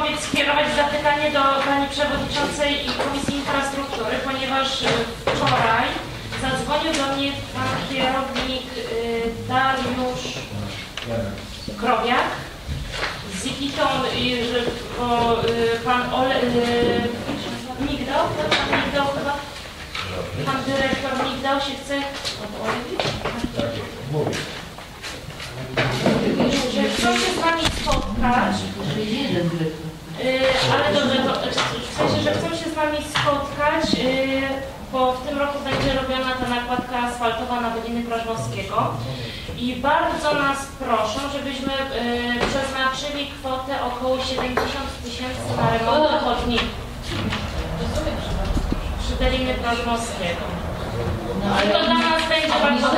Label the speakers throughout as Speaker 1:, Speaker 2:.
Speaker 1: Wojciechowicz skierować zapytanie do Pani Przewodniczącej Komisji Infrastruktury, ponieważ y, wczoraj zadzwonił do mnie Pan kierownik y, Dariusz Krowiak z Zikitą, że bo, y, Pan Ole, Migdał, Pan Migdał chyba, Pan Dyrektor Migdał się chce że chcą się z Wami spotkać, Yy, ale dobrze, to w sensie, że chcą się z Wami spotkać, yy, bo w tym roku będzie robiona ta nakładka asfaltowa na Doliny Prożmowskiego i bardzo nas proszą, żebyśmy yy, przeznaczyli kwotę około 70 tysięcy na remont chodników przy Doliny Prożmowskiego. I to dla nas będzie bardzo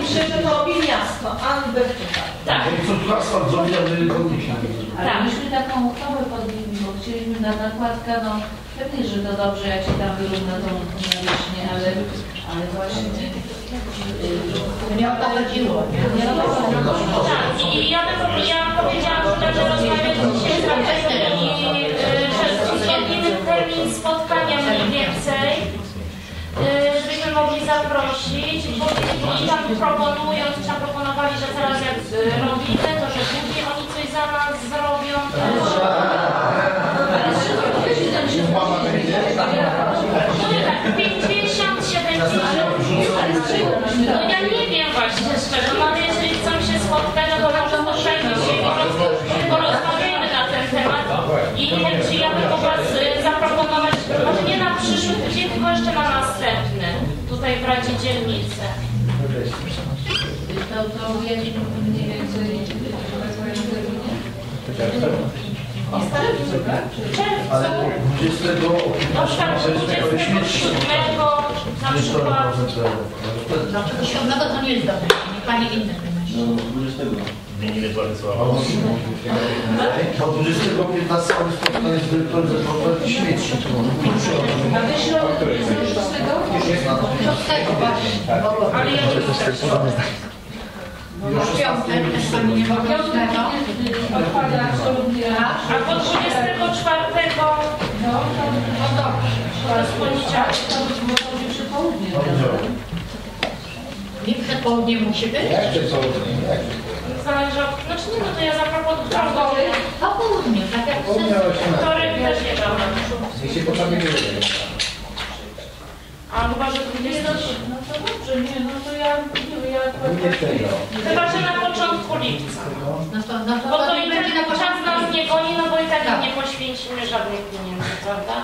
Speaker 2: Pisze, że to robi miasto, Albert tutaj.
Speaker 1: Tak,
Speaker 3: Co tu asfalt chodniki.
Speaker 4: Ale
Speaker 1: Tak.
Speaker 4: myśmy taką uchwałę podjęli, bo chcieliśmy na nakładka, no pewnie, że to dobrze, jak się tam wyrówna tą nawierzchnię, ale, ale właśnie... Yy,
Speaker 2: Nie o to chodziło,
Speaker 1: tak. I ja bym ja powiedziałam, że będę rozmawiać dzisiaj z zaprosić, bo oni tam proponują, tam proponowali, że teraz jak yy, robimy, to że później oni coś za nas zrobią. No nie tak, 50, 70, no ja nie wiem właśnie szczerze, no ale jeżeli chcą się spotkać, To,
Speaker 4: to ja nie wiem więcej...
Speaker 1: W czerwcu,
Speaker 3: Ale 20
Speaker 1: na przykład 27 na przykład,
Speaker 2: Dlaczego siódmego to nie jest dobre? Nie pani inne wymyśli.
Speaker 5: Imieniny Władysława.
Speaker 3: Bo 20 15 spotkanie z dyrektorem zakładu śmieci.
Speaker 2: A wyślą do tego właśnie.
Speaker 1: ale ja nie
Speaker 2: W piątek też pani nie mogła.
Speaker 1: A po 24
Speaker 2: No dobrze.
Speaker 1: to jest poniedziałek.
Speaker 4: To być może przy południu.
Speaker 2: Nie przed południem musi być?
Speaker 1: Zależy od... Znaczy nie, no to ja zaproponuję.
Speaker 2: Po południu, tak jak wszyscy.
Speaker 1: Wtorek też nie.
Speaker 3: Niech się poczekaj nie wiem.
Speaker 1: A chyba, że 20...
Speaker 4: No to dobrze, nie, no to ja... ja
Speaker 3: Nie tego.
Speaker 1: Chyba, że na początku lipca.
Speaker 2: No to, no to,
Speaker 1: Bo
Speaker 2: to
Speaker 1: to
Speaker 2: nie
Speaker 1: i
Speaker 2: będzie na
Speaker 1: tak
Speaker 2: początku.
Speaker 1: nas nie goni, no bo i tak
Speaker 2: Tak.
Speaker 1: nie poświęcimy żadnych pieniędzy, prawda?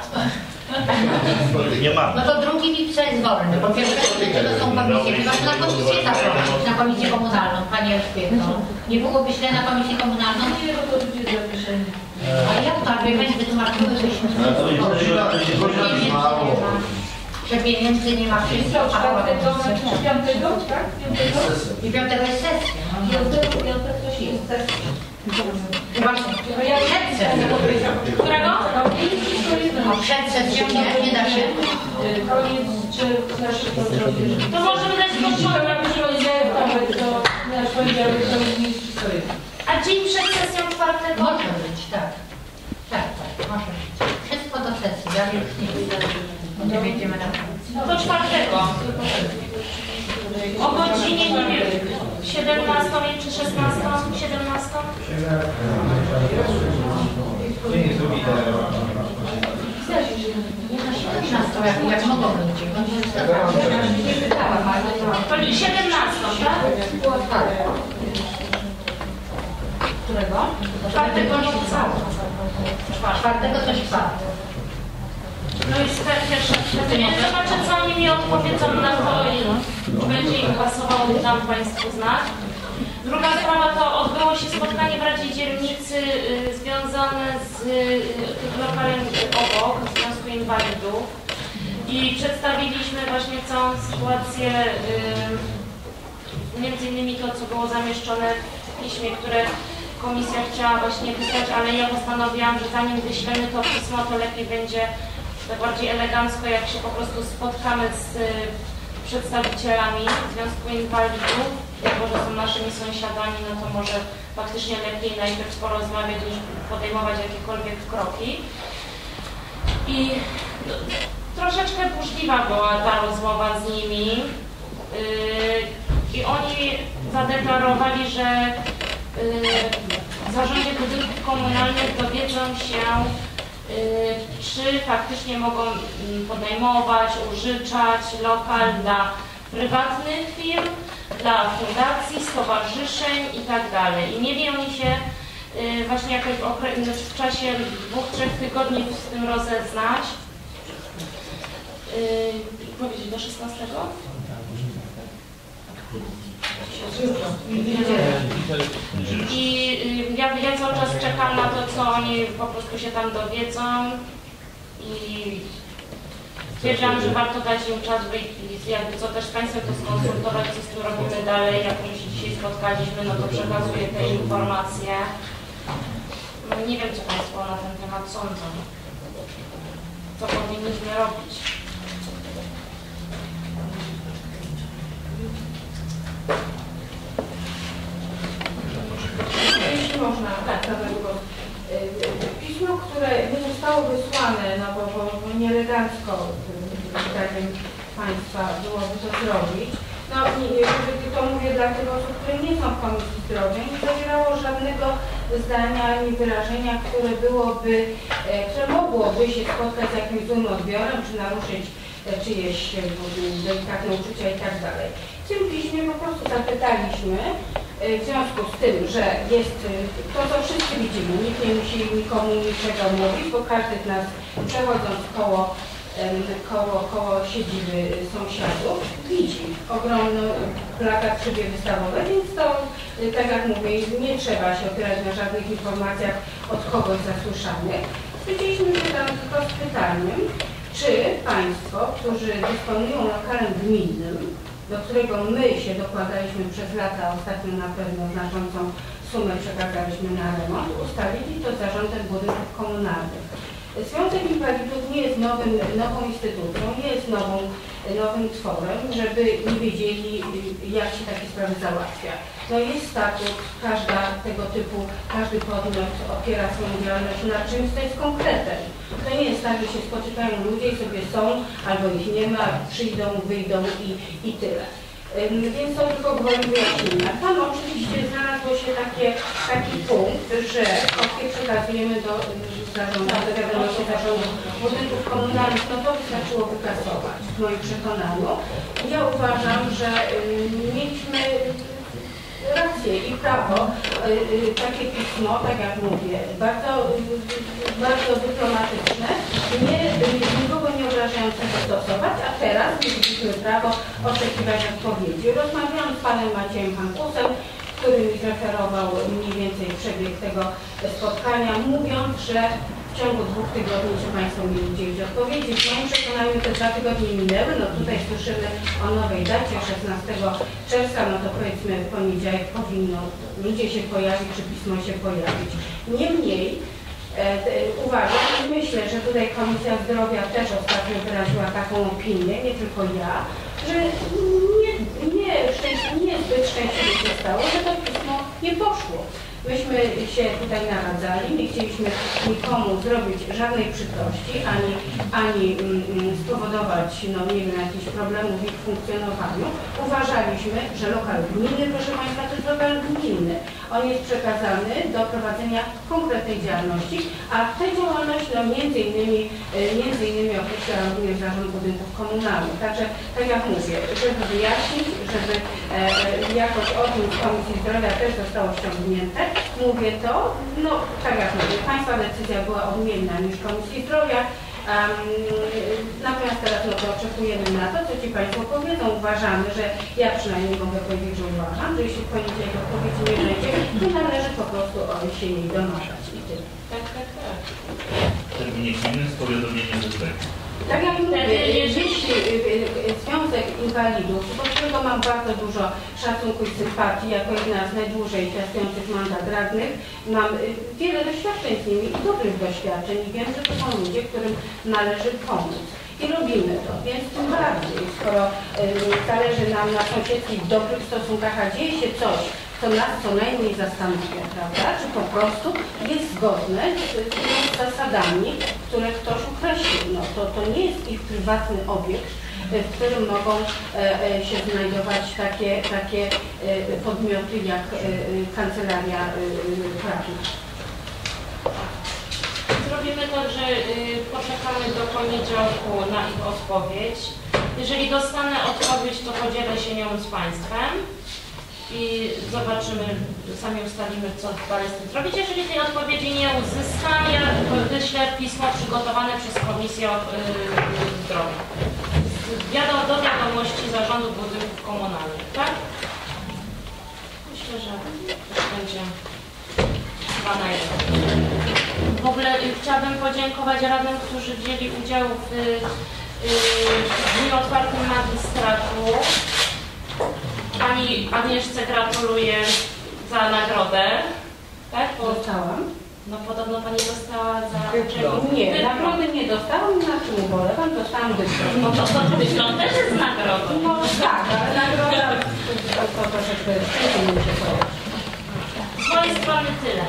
Speaker 5: Nie mamy.
Speaker 2: No to drugi lipca jest wolny, bo pierwsze to są komisje. Chyba że na komisję zaprosić, na komisję komunalną, Pani Elżbieto. Nie byłoby źle na komisję komunalną?
Speaker 4: Nie, no to ludzie zawieszeni.
Speaker 2: A jak to, aby będzie wytłumaczyłybyśmy,
Speaker 3: Godzina, godzina jest mało.
Speaker 2: Że pieniędzy nie ma wszystko, a potem
Speaker 4: znaczy piątego, tak? Piątego?
Speaker 2: I piątego jest sesja. no.
Speaker 4: Piątego, piątek coś jest.
Speaker 2: Chyba
Speaker 4: No ja
Speaker 2: przed sesją.
Speaker 1: Którego?
Speaker 2: A przed sesją nie, nie da się.
Speaker 4: Koniec czerwca się to.
Speaker 1: To możemy dać
Speaker 4: to
Speaker 1: początek.
Speaker 4: robisz poniedziałek, to nasz poniedziałek to nie jest.
Speaker 1: A dzień przed sesją czwartego?
Speaker 2: Może być, tak. Tak, tak, może być. Wszystko do sesji, ja już nie wiem. Nie na.
Speaker 1: To czwartego. O godzinie, nie wiem, 17 czy 16? 17?
Speaker 2: Nie na 17, jak, jak mogą ludzie. nie tak. Nie pytałam, ale to...
Speaker 1: To 17, tak?
Speaker 2: Którego?
Speaker 1: Czwartego lipca.
Speaker 2: Czwartego to czwartek.
Speaker 1: No i te pierwsze wtedy nie zobaczę, co oni mi odpowiedzą na to i będzie im pasowało, dam Państwu znać. Druga sprawa to odbyło się spotkanie w Radzie Dzielnicy y, związane z y, tym lokalem obok, w Związku Inwalidów i przedstawiliśmy właśnie całą sytuację, y, między innymi to, co było zamieszczone w piśmie, które komisja chciała właśnie wysłać, ale ja postanowiłam, że zanim wyślemy to pismo, to lepiej będzie bardziej elegancko, jak się po prostu spotkamy z y, przedstawicielami Związku Inwalidów jako że są naszymi sąsiadami, no to może faktycznie lepiej najpierw porozmawiać niż podejmować jakiekolwiek kroki. I no, troszeczkę burzliwa była ta rozmowa z nimi. Yy, I oni zadeklarowali, że yy, w zarządzie budynków komunalnych dowiedzą się, czy faktycznie mogą mm, podejmować, użyczać lokal dla prywatnych firm, dla fundacji, stowarzyszeń i tak. I mieli oni się yy, właśnie jakoś w, okre- w czasie dwóch, trzech tygodni z tym rozeznać. Yy, powiedzieć do 16? I y, ja, ja cały czas czekam na to, co oni po prostu się tam dowiedzą i stwierdziłam, że warto dać im czas, by jakby co też z to skonsultować, co z tym robimy dalej. Jak my się dzisiaj spotkaliśmy, no to przekazuję te informacje. No, nie wiem, co Państwo na ten temat sądzą. Co powinniśmy robić.
Speaker 6: Można, tak, głos. Y, Pismo, które nie zostało wysłane, no bo, bo, bo nieelegancko, y, zdaniem Państwa, byłoby to zrobić. No, nie, to mówię dla tych osób, które nie są w Komisji Zdrowia, nie zawierało żadnego zdania ani wyrażenia, które byłoby, e, które mogłoby się spotkać z jakimś złym odbiorem, czy naruszyć e, czyjeś e, delikatne uczucia i tak dalej. W tym piśmie po prostu zapytaliśmy, w związku z tym, że jest y, to, co wszyscy widzimy, nikt nie musi nikomu niczego mówić, bo każdy z nas przechodząc koło, koło, koło siedziby sąsiadów widzi ogromny plakat szybie wystawowe, więc to, y, tak jak mówię, nie trzeba się opierać na żadnych informacjach od kogoś zasłyszanych. Zwróciliśmy się tam tylko z pytaniem, czy Państwo, którzy dysponują lokalem gminnym, do którego my się dokładaliśmy przez lata, ostatnio na pewno znaczącą sumę przekazaliśmy na remont, ustalili to zarządem budynków komunalnych. Związek Inwalidów nie jest nowym, nową instytucją, nie jest nową, nowym tworem, żeby nie wiedzieli, jak się takie sprawy załatwia. No jest statut, każda tego typu, każdy podmiot opiera swoją działalność na czymś, co jest konkretem. To nie jest tak, że się spotykają ludzie i sobie są, albo ich nie ma, przyjdą, wyjdą i, i tyle. Więc to tylko gwoli wyjaśnienia. Tam oczywiście znalazło się takie, taki punkt, że kopię przekazujemy do zarządu, do wiadomości zarządu budynków komunalnych, no to wystarczyło wykasować w moim przekonaniu. Ja uważam, że mieliśmy rację i prawo y, y, takie pismo, tak jak mówię, bardzo, y, bardzo dyplomatyczne, nie, nikogo nie obrażającego stosować, a teraz mieliśmy prawo oczekiwać odpowiedzi. Rozmawiałam z panem Maciejem Hankusem, który mi zreferował mniej więcej przebieg tego spotkania, mówiąc, że w ciągu dwóch tygodni się Państwo mieli udzielić odpowiedzi. W moim przekonaniu te dwa tygodnie minęły, no tutaj słyszymy o nowej dacie 16 czerwca, no to powiedzmy w poniedziałek powinno ludzie się pojawić, czy pismo się pojawić. Niemniej uważam i myślę, że tutaj Komisja Zdrowia też ostatnio wyraziła taką opinię, nie tylko ja, że nie, nie, szczęś- nie zbyt szczęśliwie się stało, że to pismo nie poszło. Myśmy się tutaj naradzali, nie chcieliśmy nikomu zrobić żadnej przykrości, ani, ani mm, mm, spowodować, no nie wiem, jakichś problemów w ich funkcjonowaniu. Uważaliśmy, że lokal gminny, proszę Państwa, to jest lokal gminny. On jest przekazany do prowadzenia konkretnej działalności, a tę działalność, no między innymi, y, między innymi określa również Zarząd Budynków Komunalnych. Także, tak jak mówię, żeby wyjaśnić, żeby e, e, jakoś o w Komisji Zdrowia też zostało ściągnięte, mówię to, no tak jak mówię, Państwa decyzja była odmienna niż Komisji Zdrowia, natomiast teraz no to oczekujemy na to, co Ci Państwo powiedzą. Uważamy, że ja przynajmniej mogę powiedzieć, że uważam, że jeśli w poniedziałek odpowiedzi nie będzie, to należy po prostu się jej domagać i tyle.
Speaker 1: Tak, tak, tak.
Speaker 5: Terminie z powiadomieniem do.
Speaker 6: Tak jak mówię, jeśli y, y, Związek Inwalidów, do którego mam bardzo dużo szacunku i sympatii, jako jedna z najdłużej piastujących mandat radnych, mam y, wiele doświadczeń z nimi i dobrych doświadczeń i wiem, że to są ludzie, którym należy pomóc. i robimy to, więc tym bardziej, skoro y, zależy nam na sąsiedzkich dobrych stosunkach, a dzieje się coś, co nas co najmniej zastanawia, prawda? Czy po prostu jest zgodne z, z zasadami, które ktoś określił. No, to, to nie jest ich prywatny obiekt, y, w którym mogą e, e, się znajdować takie, takie e, podmioty jak e, e, kancelaria e, e, prawna.
Speaker 1: Zrobimy tak, że y, poczekamy do poniedziałku na ich odpowiedź. Jeżeli dostanę odpowiedź, to podzielę się nią z Państwem i zobaczymy, sami ustalimy, co dalej z tym zrobić. Jeżeli tej odpowiedzi nie uzyskam, ja wyślę pismo przygotowane przez Komisję y, Zdrowia. Wiado, do wiadomości Zarządu Budynków Komunalnych, tak? Myślę, że będzie chyba najlepiej. W ogóle y, chciałabym podziękować radnym, którzy wzięli udział w, y, y, w dniu otwartym magistratu. Pani Agnieszce gratuluję za nagrodę. Tak? Bo,
Speaker 6: Dostałam?
Speaker 1: no podobno Pani dostała za
Speaker 6: Nie,
Speaker 1: Dyplom.
Speaker 6: nagrody nie dostałam, na czym ubolewam, dostałam dyplom.
Speaker 1: No to, to dyplom też jest nagrodą.
Speaker 6: No tak, ale nagroda to, to troszeczkę się.
Speaker 1: Z mojej strony tyle.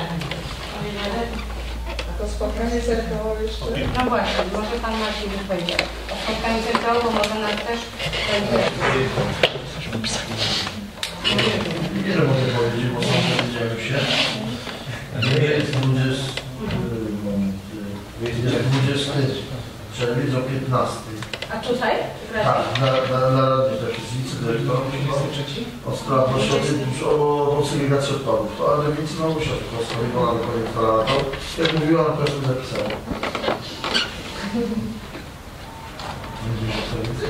Speaker 7: To spotkanie zerkało jeszcze.
Speaker 6: No właśnie, może Pan Marcin już wejdzie. O spotkaniu centralnym, bo może nas też będzie.
Speaker 3: Wiele mogę powiedzieć, bo sam dowiedziałem się. Nie jest 20, y, jest 20 czerwiec o 15.
Speaker 6: A tutaj?
Speaker 3: Tak, na, na, na Radzie też jest wicedyrektor. O sprawę o, segregacji odpadów. To ale więcej mam ośrodku, o swoim wolany korektorator. Jak mówiła, na pewno napisałem. Będziesz sobie więcej?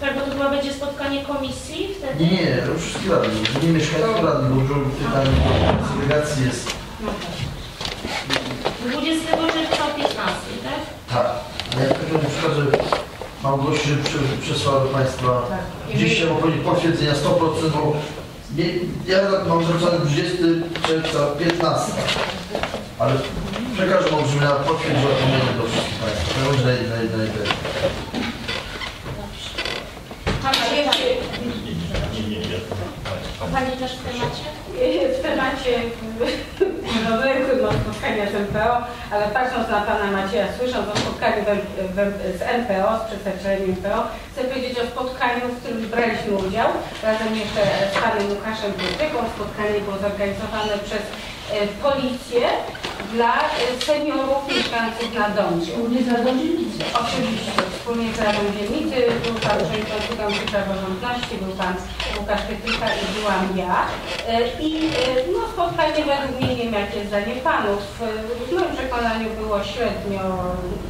Speaker 1: Tak, bo to chyba będzie spotkanie komisji wtedy?
Speaker 3: Nie, nie, to wszystkie radni, nie mieszkańcy radni, bo dużo pytań o segregacji jest.
Speaker 6: No tak.
Speaker 1: 20 czerwca o 15, tak?
Speaker 3: Tak. Ja tylko na przykład, że Małgosi przy- przesłała do Państwa
Speaker 6: Tak.
Speaker 3: gdzieś chciałem powiedzieć potwierdzenia 100%, bo nie, ja mam zapisane 20 czerwca 15. Ale przekażę ja potwierdziła to mail do wszystkich Państwa. To będzie naj, naj, najlepiej.
Speaker 1: Pan
Speaker 6: A jeszcze
Speaker 5: Nie, nie, nie.
Speaker 1: Pani też w temacie?
Speaker 6: w temacie nowego spotkania z MPO, ale patrząc na Pana Macieja, słysząc o spotkaniu z MPO, z przedstawicielem MPO, chcę powiedzieć o spotkaniu, w którym braliśmy udział razem jeszcze z Panem Łukaszem Wójtyką. Spotkanie było zorganizowane przez e, policję dla e, seniorów mieszkających na Dąbie.
Speaker 4: Wspólnie za dzielnicę.
Speaker 6: Oczywiście, wspólnie z Radą Dzielnicy, był Pan Przewodniczący Komisji Praworządności, był Pan Łukasz Pietrzyka i byłam ja. E, I e, no, spotkanie według mnie, nie wiem jakie zdanie Panów, w moim przekonaniu było średnio,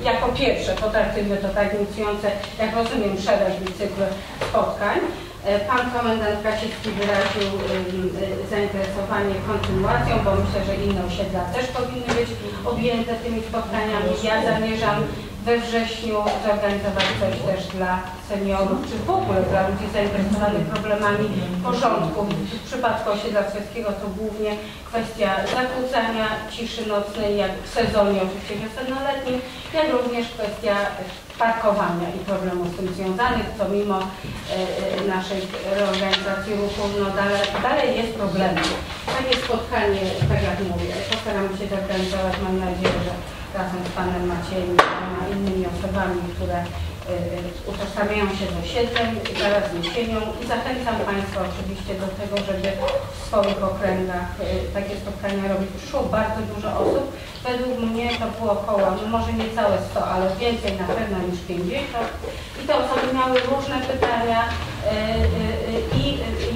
Speaker 6: jako pierwsze, potraktujmy to tak inicjujące, jak rozumiem, szereg i cykl spotkań. E, Pan komendant Krasiewski wyraził y, zainteresowanie kontynuacją, bo myślę, że inne osiedla też powinny być objęte tymi spotkaniami. Ja zamierzam we wrześniu zorganizować coś też dla seniorów, czy w ogóle dla ludzi zainteresowanych problemami porządku. W przypadku osiedla Kwieckiego to głównie kwestia zakłócania ciszy nocnej, jak w sezonie oczywiście wiosennoletnim, jak również kwestia parkowania i problemów z tym związanych, co mimo e, e, naszej reorganizacji ruchu no dalej, dalej jest problemem. Takie spotkanie, tak jak mówię, postaramy się zorganizować, mam nadzieję, że razem z Panem Maciejem i innymi osobami, które e, utożsamiają się z osiedlem i zaraz z jesienią i zachęcam Państwa oczywiście do tego, żeby w swoich okręgach takie spotkania robić. Przyszło bardzo dużo osób. Według mnie to było około, no może nie całe 100, ale więcej na pewno niż 50. I te osoby miały różne pytania e, e, e, i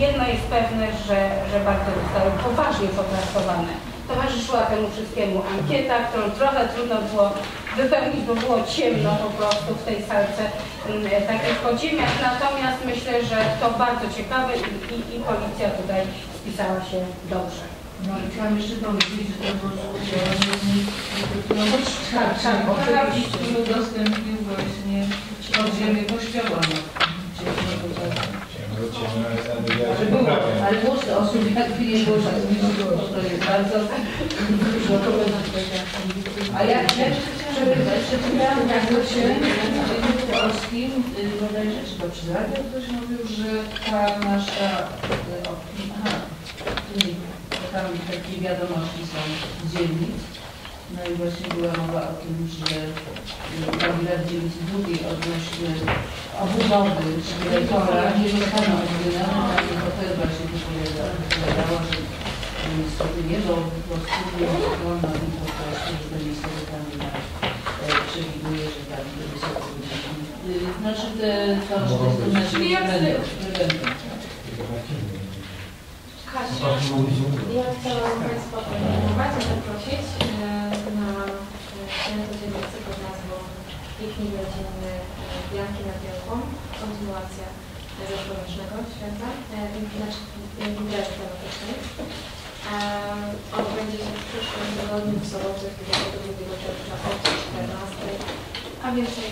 Speaker 6: jedno jest pewne, że, że bardzo zostały poważnie potraktowane. Towarzyszyła temu wszystkiemu ankieta, którą trochę trudno było wypełnić, bo było ciemno po prostu w tej salce mm, takich podziemiach. Natomiast myślę, że to bardzo ciekawe i, i, i policja tutaj spisała się dobrze.
Speaker 4: No i chciałam jeszcze powiedzieć, że to było no,
Speaker 6: Tak, tak,
Speaker 4: oczywiście. który udostępnił właśnie podziemie kościoła. Ale było, ale było osób i tak chwilę było, że to jest bardzo dużo. A ja, przeczytałam w w języku polskim, bodajże, czy to przy ktoś mówił, że ta nasza, y, opi- aha, nie, tam takie wiadomości są z dzielnic. No i właśnie była mowa o tym, że y, kandydat dzielnicy drugiej odnośnie obudowy dyrektora nie zostaną tak, bo to jest właśnie wypowiada- wypowiadało, że niestety nie, bo po prostu nie wolno im po prostu, że niestety e, przewiduje, że tam wysoko będzie. Y, Znaczy te, to, że to jest to
Speaker 6: Czyli
Speaker 4: będą, będą.
Speaker 1: Kasia, ja chciałam Państwa poinformować i zaprosić e, na e, święto dzielnicy pod nazwą Piknik Rodzinny e, Bianki nad Wielką, kontynuacja zeszłorocznego święta, e, znaczy imprezy tematycznej. E, Odbędzie się w przyszłym tygodniu w sobotę 22 czerwca od 14, a więcej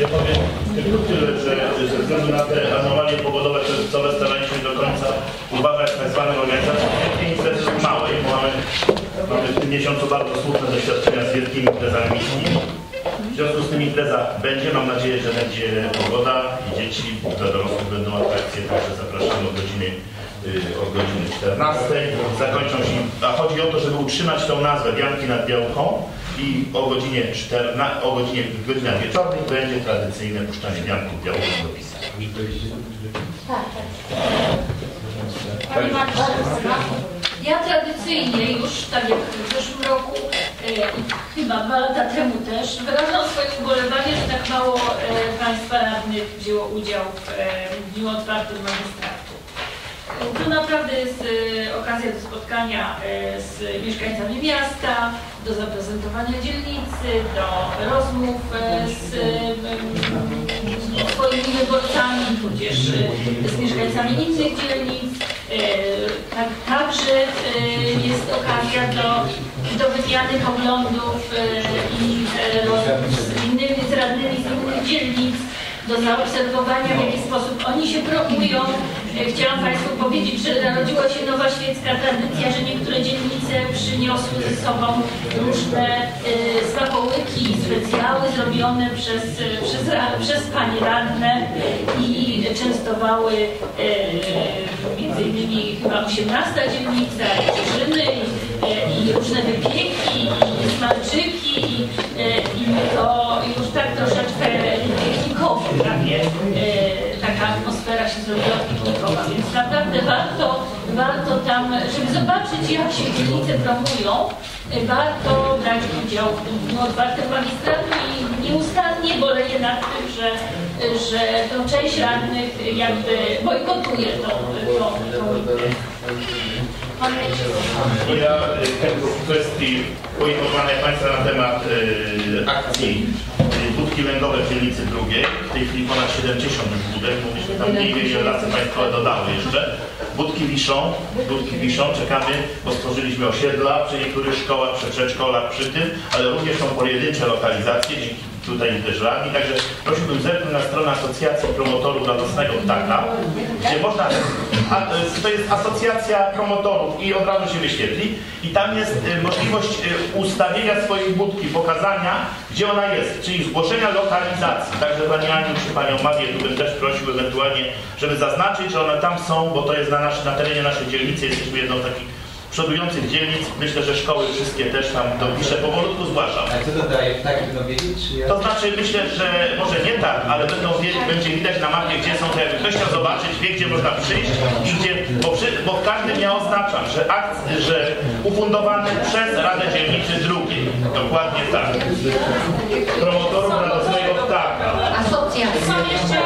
Speaker 5: Ja powiem tylko tyle, że ze względu na te anomalie pogodowe czerwcowe staraliśmy się do końca uważać tak zwanych organizacji wielkiej imprezy małej, bo mamy, mamy w tym miesiącu bardzo smutne doświadczenia z wielkimi imprezami miejskimi. W związku z tym impreza będzie, mam nadzieję, że będzie pogoda i dzieci, dla dorosłych będą atrakcje, także zapraszamy o godzinie, y, o godzinie 14. Zakończą się, a chodzi o to, żeby utrzymać tą nazwę Bianki nad Białką i o godzinie 14, o godzinie w godzinach wieczornych będzie tradycyjne puszczanie Bianków Białych do pisa.
Speaker 1: Tak, tak. Pani Marszałkowska.
Speaker 8: Ja tradycyjnie już, tak jak w zeszłym roku, e, chyba dwa lata temu też, wyrażam swoje ubolewanie, że tak mało e, Państwa radnych wzięło udział w, e, w dniu otwartym magistratu. To naprawdę jest e, okazja do spotkania e, z mieszkańcami miasta, do zaprezentowania dzielnicy, do rozmów e, z swoimi wyborcami, tudzież z mieszkańcami innych dzielnic. Tak, także jest okazja do, do wymiany poglądów i rozmów z innymi z radnymi z innych dzielnic, do zaobserwowania w jaki sposób oni się promują. E, Chciałam Państwu powiedzieć, że narodziła się nowa świecka tradycja, że niektóre dzielnice przyniosły ze sobą różne e, smakołyki, specjały zrobione przez, e, przez, przez radne i częstowały między innymi chyba 18 dzielnica, Cieszyny i, i różne wypieki, i smalczyki i, i to naprawdę warto, warto tam, żeby zobaczyć jak się dzielnice promują, e, warto brać udział w tym dniu otwartym magistratu i nieustannie boleję nad tym, że, że to część radnych jakby bojkotuje tą, tą.
Speaker 5: Ja y, w kwestii poinformowania Państwa na temat y, akcji budki węglowe w dzielnicy drugiej. W tej chwili ponad 70 już budek, bo myśmy tam mniej więcej lasy Państwowe dodały jeszcze. Budki wiszą, budki wiszą, czekamy, bo stworzyliśmy osiedla przy niektórych szkołach, przy przedszkolach, przy tym, ale również są pojedyncze lokalizacje, dzięki tutaj radni, także prosiłbym zerknąć na stronę Asocjacji Promotorów dla Nocnego Ptaka, gdzie można, a, to jest asocjacja promotorów i od razu się wyświetli i tam jest y, możliwość y, ustawienia swojej budki, pokazania, gdzie ona jest, czyli zgłoszenia lokalizacji. Także Pani Aniu czy Panią Magię tu bym też prosił ewentualnie, żeby zaznaczyć, że one tam są, bo to jest na, nasz, na terenie naszej dzielnicy, jesteśmy jedną z takich przodujących dzielnic. Myślę, że szkoły wszystkie też tam dopiszę, powolutku zgłaszam.
Speaker 9: A co to daje? Tak będą wiedzieć, czy ja?
Speaker 5: To znaczy myślę, że może nie tak, ale będą będzie widać na mapie, gdzie są te, jakby ktoś chciał zobaczyć, wie gdzie można przyjść i gdzie, bo, przy, bo w każdym dnia oznaczam, że akt, że ufundowany przez Radę Dzielnicy drugiej. Dokładnie tak. Promotorów radosnego ptaka.
Speaker 2: Asocjacja.
Speaker 1: Są jeszcze